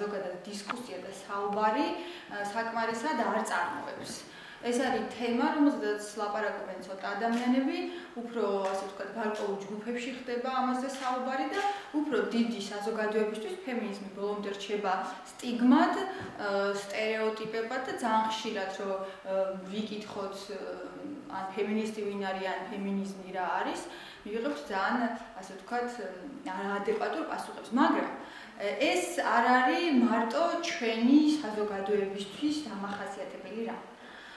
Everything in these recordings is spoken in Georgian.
ზოგადად დისკუსია და საუბარი საკმარისად არ წარმოებს. ეს არის თემა, რომელზედაც ლაპარაკობენ ცოტა ადამიანები, უფრო ასე ვთქვათ, გარკვეულ ჯგუფებში ხდება ამაზე საუბარი და უფრო დიდი საზოგადოებისთვის ფემინიზმი ბოლომდე რჩება სტიგმად, стереოტიპებად და ძალიან ხშირად რომ ვიკითხოთ ან ფემინისტი ვინ არის, ან ფემინიზმი რა არის, მივიღებთ ძალიან ასე ვთქვათ, არაადეკვატურ პასუხებს, მაგრამ ეს არ არის მარტო ჩვენი საზოგადოებისთვის დამახასიათებელი რამ.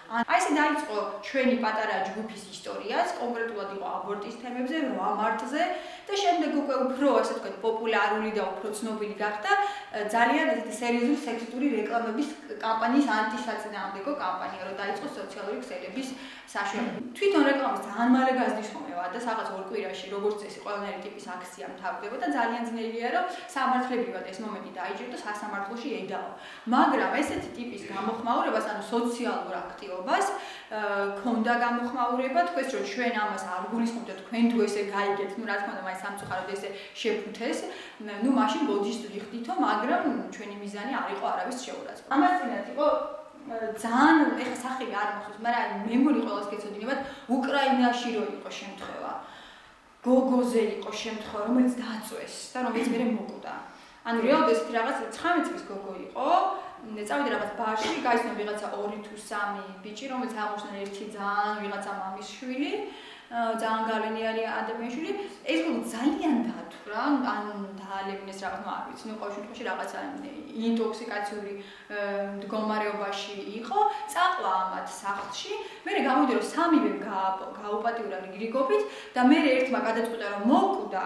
აი ესე დაიწყო ჩვენი პატარა ჯგუფის ისტორიაც, კონკრეტულად იყო აბორტის თემებზე, 8 მარტზე და შემდეგ უკვე უფრო ასე ვთქვათ პოპულარული და უფრო ცნობილი გახდა ძალიან ესეთი სერიოზული სექსისტური რეკლამების კამპანიის ანტისაწინააღმდეგო კამპანია, რომ დაიწყო სოციალური ქსელების საშუალებით. თვითონ რეკლამას ძალიან მალე გაზდის ხომევა და რაღაც ორ კვირაში როგორც წესი ყველანაირი ტიპის აქცია მთავრდება და ძალიან ძნელია რომ სამართლებრივად ეს მომენტი დაიჯერო და სასამართლოში ედაო. მაგრამ ესეთი ტიპის გამოხმაურებას ანუ სოციალურ აქტივობას ქონდა გამოხმაურება თქვენს რომ ჩვენ ამას არ გულისხმობთ თქვენ თუ ესე გაიგეთ ნუ რა თქმა უნდა მაინც სამწუხაროდ ესე შეფუთეს ნუ მაშინ ბოდიშს ვიხდითო მაგრამ ჩვენი მიზანი არ იყო არავის შეურაცხყოფა ამას წინათ იყო ძალიან ეხა სახელი არ მახსოვს მაგრამ მე მგონი ყოველს გეცოდინებათ უკრაინაში რო იყო შემთხვევა. გოგოზე იყო შემთხვევა რომელიც დაწვეს და რომელიც მე მოკვდა. ანუ რეალურად ეს რაღაც 19 წლის გოგო იყო. წავიდა რაღაც ბარში, გაიცნო ვიღაცა 2 თუ 3 ბიჭი, რომელიც აღმოჩნდა ერთი ძალიან ვიღაცა მამის შვილი, ძალიან გალენიარი ადამიანშვილი. ეს გულ ძალიან დათვრა, ან დაალებინეს რაღაც, ну, არ ვიცი, ну, ყოველ შემთხვევაში რაღაცა ინტოქსიკაციური მდგომარეობაში იყო. წაყვა ამათ სახლში. მე გამოვიდა რომ სამივე გააუპატიურა რიგრიგობით და მე ერთმა გადაწყვიტა რომ მოკვდა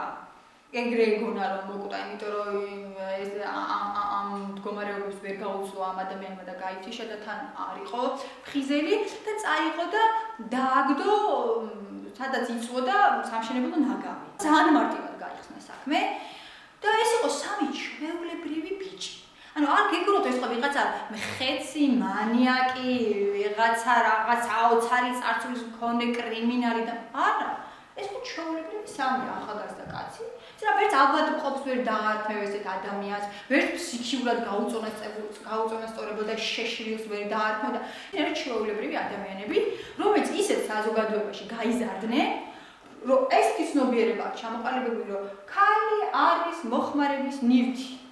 ეგრე ეგონა რომ მოკვდა, იმიტომ რომ ეს ამ მდგომარეობებს ვერ გაუძლო ამ ადამიანმა და გაითიშა და თან არისო ფხიზელი და წაიღო და დააგდო სადაც იწვოდა სამშენებლო ნაგავი. ძალიან მარტივად გაიხსნა საქმე და ეს იყო სამი ჩვეულებრივი ბიჭი. ანუ არ გეგროთ ეს ხო ვიღაცა მხეცი, მანიაკი, ვიღაცა რაღაც აოცარი წარსულის მქონე კრიმინალი და არა ეს ხო ჩვეულებრივი სამი ახალგაზრდა კაცი რა ვერც ალბათ ყოფს ვერ დაართმევ ესეთ ადამიანს, ვერც ფსიქიურად გაუწონასწორებულ გაუწონასწორებულ და შეშლილს ვერ დაართმევ და ერთ ჩვეულებრივი ადამიანები, რომელიც ისეთ საზოგადოებაში გაიზარდნენ, რომ ეს ცნობიერება ჩამოყალიბებული, რომ ქალი არის მოხმარების ნივთი.